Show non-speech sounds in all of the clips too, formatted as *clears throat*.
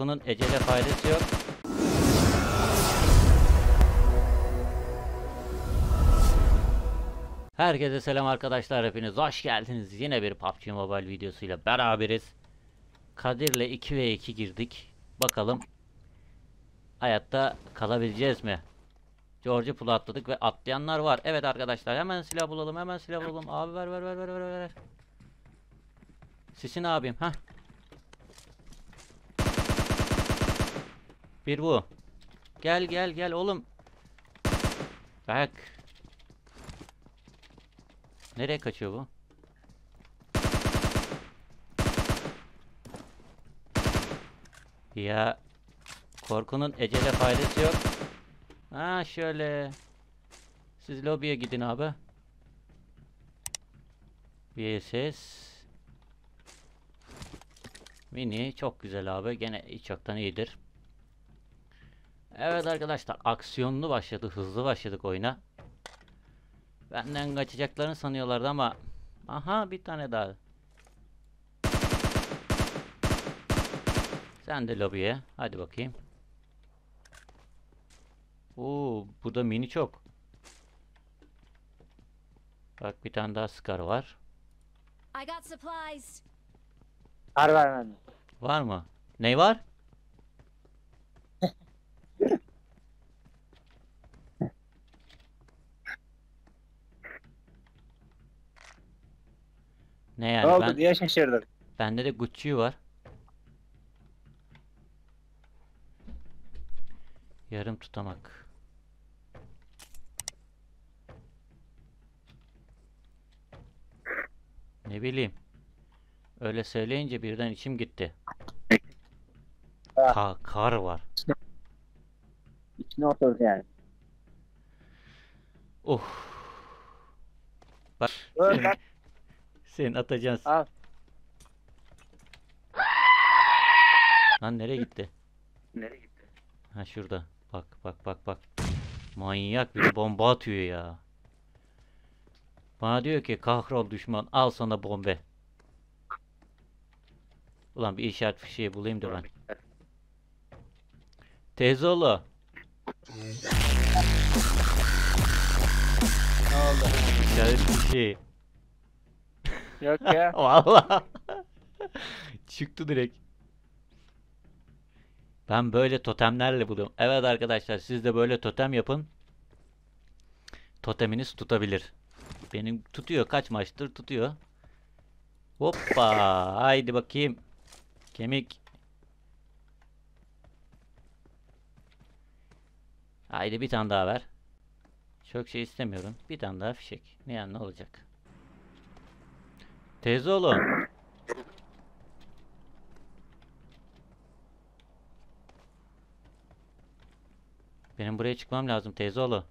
Korkunun ecele faydası yok. Herkese selam arkadaşlar hepiniz hoş geldiniz. Yine bir PUBG Mobile videosuyla beraberiz. Kadir'le 2 ve 2 girdik. Bakalım hayatta kalabileceğiz mi? George'u pula atladık ve atlayanlar var. Evet arkadaşlar hemen silah bulalım hemen silah bulalım. Abi ver ver ver ver ver ver. Sisin abim ha. Bir bu. Gel gel gel oğlum. Bak. Nereye kaçıyor bu? Ya korkunun ecele faydası yok. Ha şöyle. Siz lobiye gidin abi. VSS. Mini çok güzel abi. Gene hiç iyidir. Evet arkadaşlar aksiyonlu başladı. Hızlı başladık oyuna. Benden kaçacaklarını sanıyorlardı ama aha bir tane daha. Sen de lobiye. Hadi bakayım. Oo, burada mini çok. Bak bir tane daha Scar var. I got supplies. Har vermedi. Var mı? Ne var? Ne Ne yani oldu ben diye şaşırdık. bende de Gucci var. Yarım tutamak. Ne bileyim. Öyle söyleyince birden içim gitti. Ha. Ka kar var. İçine oturdu yani. Of. Bak Dur bak. Senin atacağın. Al. Lan nereye gitti? Nereye gitti? Ha şurada. Bak bak bak bak. Manyak bir bomba atıyor ya. Bana diyor ki kahrol düşman al sana bombe. Ulan bir işaret fişeği bulayım da ben. Teyze oğlu. Ne oldu? İşaret fişeği. Yok ya. *laughs* Vallahi. Çıktı direkt. Ben böyle totemlerle buluyorum. Evet arkadaşlar siz de böyle totem yapın. Toteminiz tutabilir. Benim tutuyor kaç maçtır tutuyor. Hoppa haydi bakayım. Kemik. Haydi bir tane daha ver. Çok şey istemiyorum. Bir tane daha fişek. Ne yani ne olacak? Teyze oğlum. Benim buraya çıkmam lazım teyze oğlu.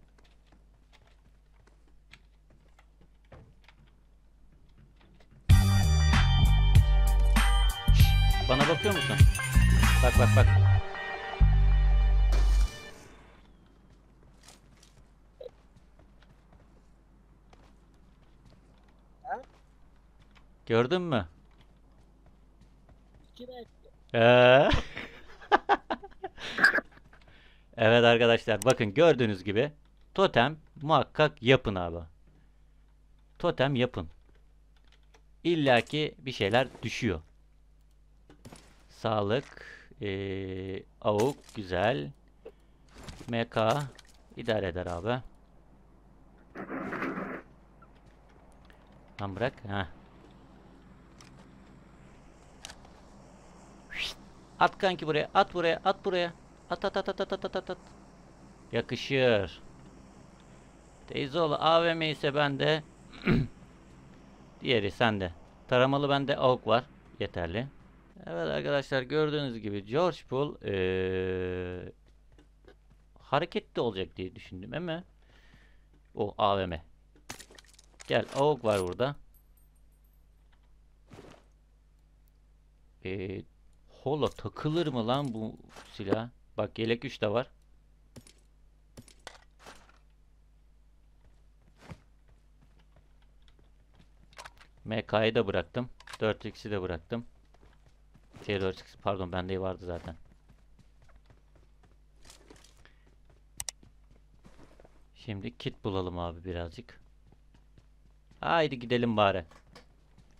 Bana bakıyor musun? Bak bak bak. Gördün mü? Ee? *laughs* evet arkadaşlar bakın gördüğünüz gibi totem muhakkak yapın abi. Totem yapın. İlla ki bir şeyler düşüyor. Sağlık, ee, avuk güzel. MK idare eder abi. Lan bırak. Heh. At kanki buraya. At buraya. At buraya. At at at at at at at at. Yakışır. Teyzeoğlu AVM ise bende. *clears throat* Diğeri sende. Taramalı bende AUK var. Yeterli. Evet arkadaşlar gördüğünüz gibi George Pool ee, hareketli olacak diye düşündüm ama o AVM. Gel AUK var burada. Eee Kolla takılır mı lan bu silah? Bak yelek 3 de var. MK'yı da bıraktım. 4x'i de bıraktım. Şey 4x pardon bende vardı zaten. Şimdi kit bulalım abi birazcık. Haydi gidelim bari.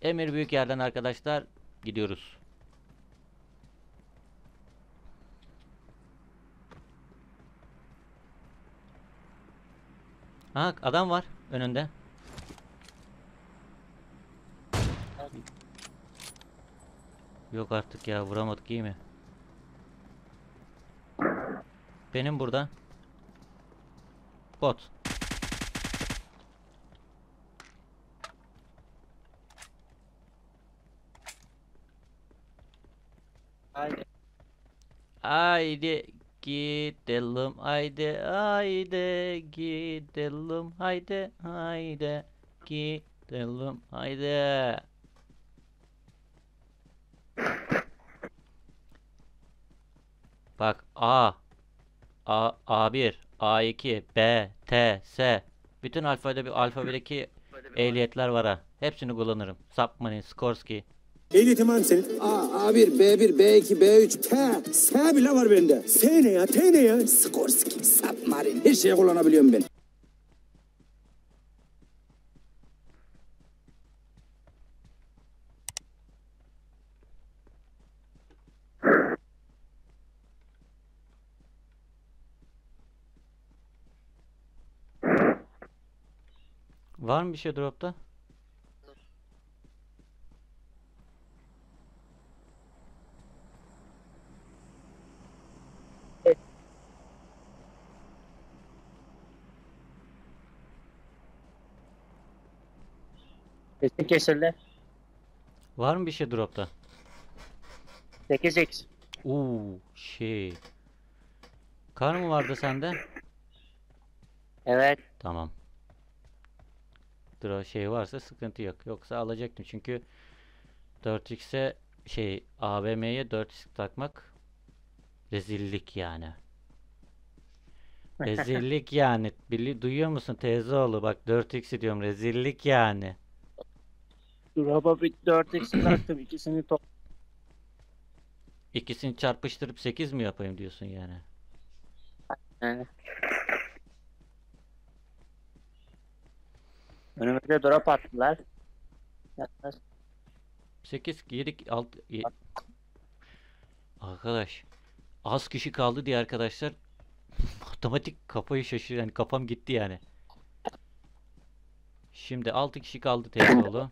Emir büyük yerden arkadaşlar gidiyoruz. Ha adam var önünde. Yok artık ya vuramadık iyi mi? Benim burada. Bot. Haydi. Haydi gidelim haydi haydi gidelim haydi haydi gidelim haydi. Bak A A A1 A2 B T S bütün alfabede alfabedeki ehliyetler var ha. Hepsini kullanırım. Submarine, Skorsky. Ehliyetim var mı senin? A, A1, B1, B2, B3, T, S bile var bende. S ne ya, T ne ya? Skorsky, Submarine. Her şeyi kullanabiliyorum ben. Var mı bir şey dropta? Sesi kesildi. Var mı bir şey dropta? 8x. Uuu şey. Kar mı vardı sende? Evet. Tamam. Dro şey varsa sıkıntı yok. Yoksa alacaktım çünkü 4x'e şey AVM'ye 4x takmak rezillik yani. *laughs* Rezillik yani. Bili duyuyor musun teyzeoğlu? Bak 4x diyorum rezillik yani. Drop'a bir 4x bıraktım. İkisini top. İkisini çarpıştırıp 8 mi yapayım diyorsun yani? Yani. Önüme de drop attılar. Yalnız 8 7 6 Arkadaş az kişi kaldı diye arkadaşlar *laughs* matematik kafayı şaşır yani kafam gitti yani. Şimdi 6 kişi kaldı teyzeoğlu.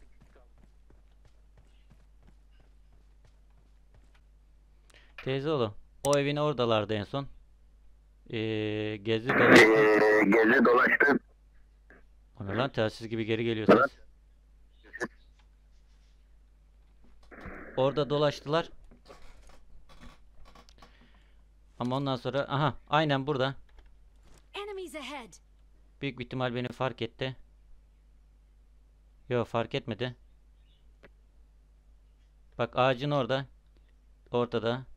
Teyzeoğlu o evin oradalardı en son. Ee, gezi dolaştı. Gezi dolaştım. O ne lan telsiz gibi geri geliyor ses. Orada dolaştılar. Ama ondan sonra aha aynen burada. Büyük bir ihtimal beni fark etti. Yok fark etmedi. Bak ağacın orada. Ortada.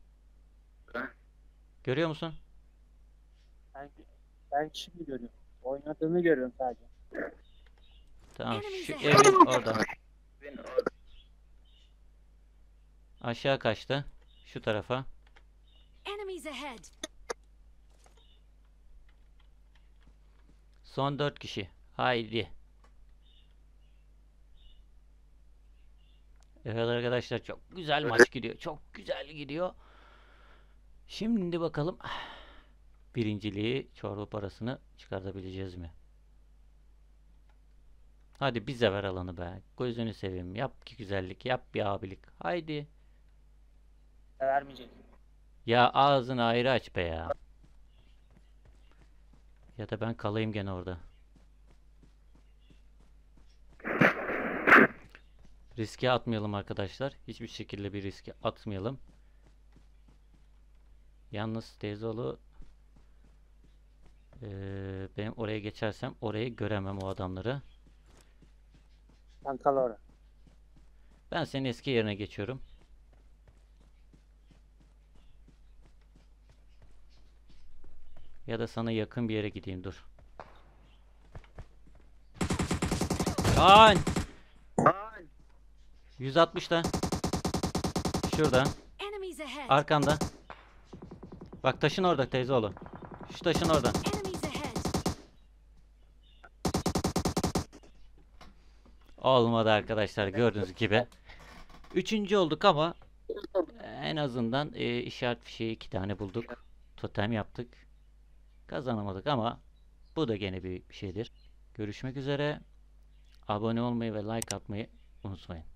Görüyor musun? ben, ben şimdi görüyorum. Oynadığını görüyorum sadece. Tamam şu evin orada. Aşağı kaçtı. Şu tarafa. Enemies ahead. Son 4 kişi. Haydi. Evet arkadaşlar çok güzel maç gidiyor. Çok güzel gidiyor. Şimdi bakalım *sighs* birinciliği çorba parasını çıkartabileceğiz mi? Hadi bize ver alanı be. Gözünü seveyim. Yap ki güzellik. Yap bir abilik. Haydi. Vermeyecek. Ya ağzını ayrı aç be ya. Ya da ben kalayım gene orada. Riske atmayalım arkadaşlar. Hiçbir şekilde bir riske atmayalım. Yalnız teyzeoğlu eee benim oraya geçersem orayı göremem o adamları. Sen kal orada. Ben senin eski yerine geçiyorum. Ya da sana yakın bir yere gideyim dur. Lan! 160 da. Şurada. Enemies ahead. Arkanda. Bak taşın orada teyze oğlu. Şu taşın orada. Olmadı arkadaşlar gördüğünüz gibi. Üçüncü olduk ama en azından e, işaret fişeği iki tane bulduk. Totem yaptık. Kazanamadık ama bu da gene bir şeydir. Görüşmek üzere. Abone olmayı ve like atmayı unutmayın.